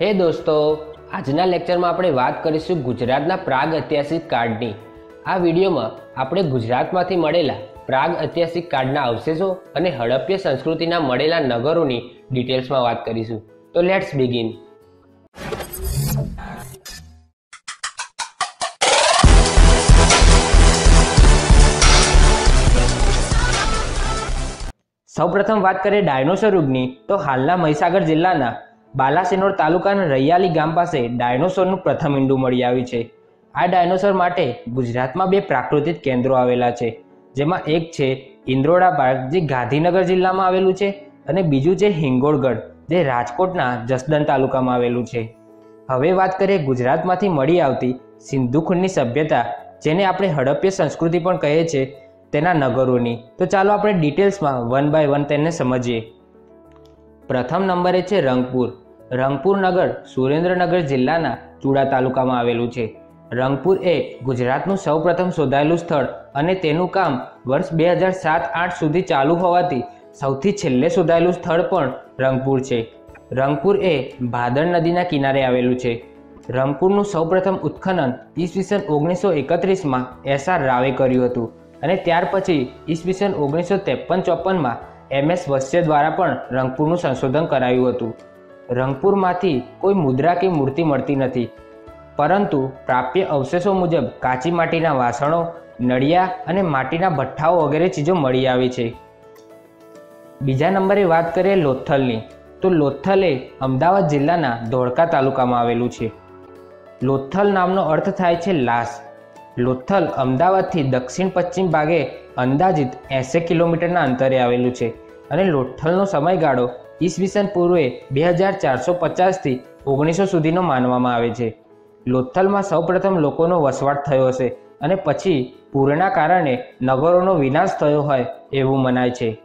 હે દોસ્તો, આજના લેક્ચરમાં આપણે વાત કરીશું ગુજરાતના પ્રાગ ઐતિહાસિક કાર્ડની આ વિડીયોમાં આપણે ગુજરાતમાંથી મળેલા પ્રાગ ઐતિહાસિક કાર્ડના અવશેષો અને હડપ્ય સંસ્કૃતિના મળેલા નગરોની ડિટેલ્સમાં વાત કરીશું. તો લેટ્સ બિગિન સૌપ્રથમ વાત કરીએ ડાયનોસોર યુગની તો હાલના મહીસાગર જિલ્લાના બાલાસિનોર તાલુકાના રૈયાલી ગામ પાસે ડાયનોસોરનું પ્રથમ ઈંડું મળી આવ્યું છે. આ ડાયનોસોર માટે ગુજરાતમાં બે પ્રાકૃતિક કેન્દ્રો આવેલા છે, જેમાં એક છે ઇન્દ્રોડા પાર્ક, જે ગાંધીનગર જિલ્લામાં આવેલું છે, અને બીજું છે હિંગોળગઢ, જે રાજકોટના જસદણ તાલુકામાં આવેલું છે. હવે વાત કરીએ ગુજરાતમાંથી મળી આવતી સિંધુ ખુંડની સભ્યતા, જેને આપણે હડપ્ય સંસ્કૃતિ પણ કહીએ છીએ તેના નગરોની. તો ચાલો આપણે ડિટેલ્સમાં વન બાય વન તેને સમજીએ. પ્રથમ નંબરે છે રંગપુર. રંગપુર નગર સુરેન્દ્રનગર જિલ્લાના ચુડા તાલુકામાં આવેલું છે. રંગપુર એ ગુજરાતનું સૌપ્રથમ શોધાયેલું સ્થળ અને તેનું કામ વર્ષ બે હજાર સાત આઠ સુધી ચાલુ હોવાથી સૌથી છેલ્લે શોધાયેલું સ્થળ પણ રંગપુર છે. રંગપુર એ ભાદર નદીના કિનારે આવેલું છે. રંગપુરનું સૌપ્રથમ ઉત્ખનન ઈસવીસન ઓગણીસો એકત્રીસમાં એસ રાવે કર્યું હતું અને ત્યાર પછી ઈસવીસન ઓગણીસો ત્રેપન ચોપનમાં એમ એસ વસ્ય દ્વારા પણ રંગપુરનું સંશોધન કરાયું હતું. રંગપુરમાંથી કોઈ મુદ્રા કે મૂર્તિ મળતી નથી. પરંતુ પ્રાપ્ય અવશેષો મુજબ કાચી માટીના વાસણો, નળિયા અને માટીના ભઠ્ઠાઓ વગેરે ચીજો મળી આવી છે. બીજા નંબરે વાત કરીએ લોથલની. તો લોથલ એ અમદાવાદ જિલ્લાના ધોળકા તાલુકામાં આવેલું છે. લોથલ નામનો અર્થ થાય છે લાશ. લોથલ અમદાવાદથી દક્ષિણ પશ્ચિમ ભાગે અંદાજિત એંસી કિલોમીટરના અંતરે આવેલું છે અને લોથલનો સમયગાળો ઈસવીસન પૂર્વે બે હજાર ચારસો પચાસથી ઓગણીસો સુધીનો માનવામાં આવે છે. લોથલમાં સૌપ્રથમ લોકોનો વસવાટ થયો હશે અને પછી પૂરના કારણે નગરોનો વિનાશ થયો હોય એવું મનાય છે.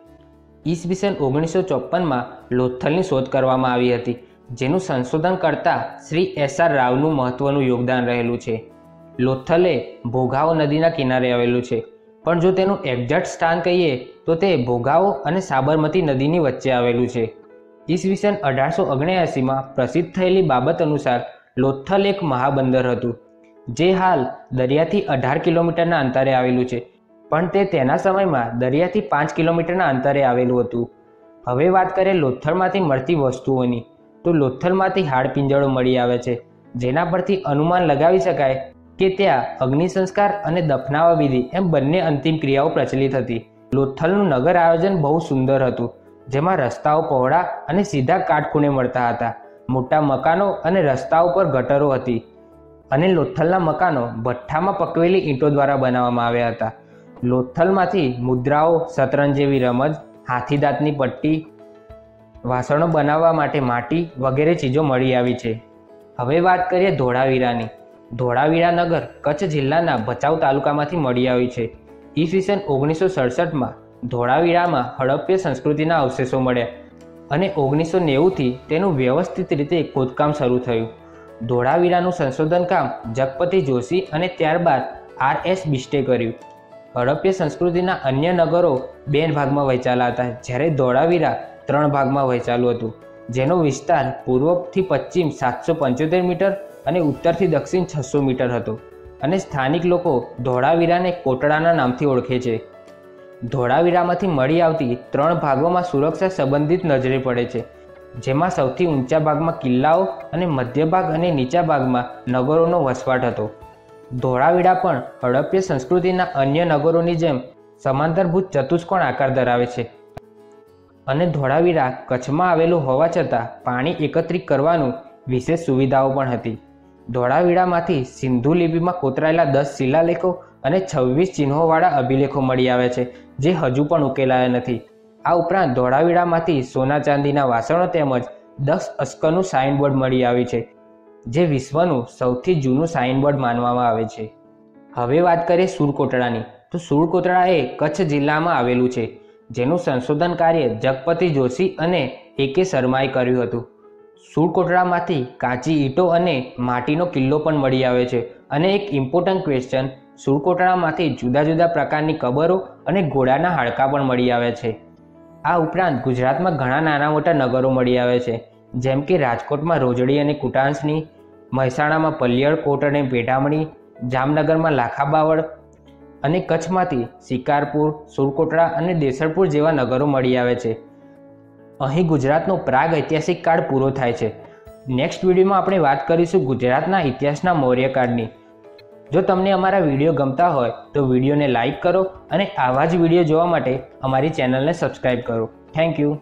ઈસવીસન ઓગણીસો ચોપનમાં લોથલની શોધ કરવામાં આવી હતી, જેનું સંશોધન કરતા શ્રી એસ આર રાવનું મહત્વનું યોગદાન રહેલું છે. લોથલ એ ભોગાવો નદીના કિનારે આવેલું છે. પણ જો તેનું એક્ઝેક્ટ સ્થાન કહીએ, તો તે ભોગાવો અને સાબરમતી નદીની વચ્ચે આવેલું છે. ઈસવીસન અઢારસો ઓગણ્યાસીમાં પ્રસિદ્ધ થયેલી બાબત અનુસાર, લોથલ એક મહાબંદર હતું, જે હાલ દરિયાથી અઢાર કિલોમીટરના અંતરે આવેલું છે. પણ તે તેના સમયમાં દરિયાથી પાંચ કિલોમીટરના અંતરે આવેલું હતું. હવે વાત કરીએ લોથલમાંથી મળતી વસ્તુઓની, તો લોથલમાંથી હાડપિંજરો મળી આવે છે, જેના પરથી અનુમાન લગાવી શકાય કે ત્યાં અગ્નિ સંસ્કાર અને દફનાવા વિધિ એમ બંને અંતિમ ક્રિયાઓ પ્રચલિત હતી. લોથલનું નગર આયોજન બહુ સુંદર હતું, જેમાં રસ્તાઓ પહોળા અને સીધા કાટખૂણે મળતા હતા. મોટા મકાનો અને રસ્તાઓ પર ગટરો હતી અને લોથલના મકાનો ભઠ્ઠામાં પકવેલી ઈંટો દ્વારા બનાવવામાં આવ્યા હતા. લોથલમાંથી મુદ્રાઓ, શતરંજ જેવી રમત હાથીદાંતની પટ્ટી, વાસણો બનાવવા માટે માટી વગેરે ચીજો મળી આવી છે. હવે વાત કરીએ ધોળાવીરાની. ધોળાવીરા નગર કચ્છ જિલ્લાના ભચાઉ તાલુકામાંથી મળી આવી છે. ઈસવીસન ઓગણીસો સડસઠમાં ધોળાવીરામાં હડપ્ય સંસ્કૃતિના અવશેષો મળ્યા અને ઓગણીસો નેવુંથી તેનું વ્યવસ્થિત રીતે ખોદકામ શરૂ થયું. ધોળાવીરાનું સંશોધન કામ જગપતિ જોશી અને ત્યારબાદ આર એસ બિસ્ટે કર્યું. હડપ્ય સંસ્કૃતિના અન્ય નગરો બે ભાગમાં વહેંચાયેલા હતા, જ્યારે ધોળાવીરા ત્રણ ભાગમાં વહેંચાયેલું હતું. જેનો વિસ્તાર પૂર્વથી પશ્ચિમ સાતસો પંચોતેર મીટર અને ઉત્તરથી દક્ષિણ છસો મીટર હતો અને સ્થાનિક લોકો ધોળાવીરાને કોટડાના નામથી ઓળખે છે. ધોળાવીરામાંથી મળી આવતી ત્રણ ભાગોમાં સુરક્ષા સંબંધિત નજરે પડે છે, જેમાં સૌથી ઊંચા ભાગમાં કિલ્લાઓ અને મધ્ય ભાગ અને નીચા ભાગમાં નગરોનો વસવાટ હતો. ધોળાવીરા પણ હડપ્ય સંસ્કૃતિના અન્ય નગરોની જેમ સમાંતરભૂત ચતુષ્કોણ આકાર ધરાવે છે. અને ધોળાવીરા કચ્છમાં આવેલું હોવા છતાં પાણી એકત્રિત કરવાનું વિશેષ સુવિધાઓ પણ હતી. ધોળાવીરામાંથી સિંધુ લિપિમાં કોતરાયેલા દસ શિલાલેખો અને છવ્વીસ ચિહ્નોવાળા અભિલેખો મળી આવે છે, જે હજુ પણ ઉકેલાયા નથી. આ ઉપરાંત ધોળાવીરામાંથી સોના ચાંદીના વાસણો તેમજ દસ અસ્કરનું સાઇનબોર્ડ મળી આવ્યું છે, જે વિશ્વનું સૌથી જૂનું સાઇનબોર્ડ માનવામાં આવે છે. હવે વાત કરીએ સુરકોટડાની તો સુરકોટડા એ કચ્છ જિલ્લામાં આવેલું છે, જેનું સંશોધન કાર્ય જગપતિ જોશી અને એ કે શર્માએ કર્યું હતું. સુરકોટડામાંથી કાચી ઈંટો અને માટીનો કિલ્લો પણ મળી આવે છે. અને એક ઇમ્પોર્ટન્ટ ક્વેશ્ચન સુરકોટડામાંથી જુદા જુદા પ્રકારની કબરો અને ઘોડાના હાડકાં પણ મળી આવે છે. આ ઉપરાંત ગુજરાતમાં ઘણા નાના મોટા નગરો મળી આવે છે, જેમ કે રાજકોટમાં રોજડી અને કુટાંસની, મહેસાણામાં પલ્યળ કોટ અને પેઢામણી જામનગરમાં લાખાબાવળ અને કચ્છમાંથી શિકારપુર, સુરકોટડા અને દેસરપુર જેવા નગરો મળી આવે છે. અહીં ગુજરાતનો પ્રાગ ઐતિહાસિક કાળ પૂરો થાય છે. નેક્સ્ટ વિડીયોમાં આપણે વાત કરીશું ગુજરાતના ઇતિહાસના મૌર્યકાળની. જો તમને અમારા વીડિયો ગમતા હોય, તો વિડીયોને લાઈક કરો અને આવા જ વીડિયો જોવા માટે અમારી ચેનલને સબસ્ક્રાઈબ કરો. Thank you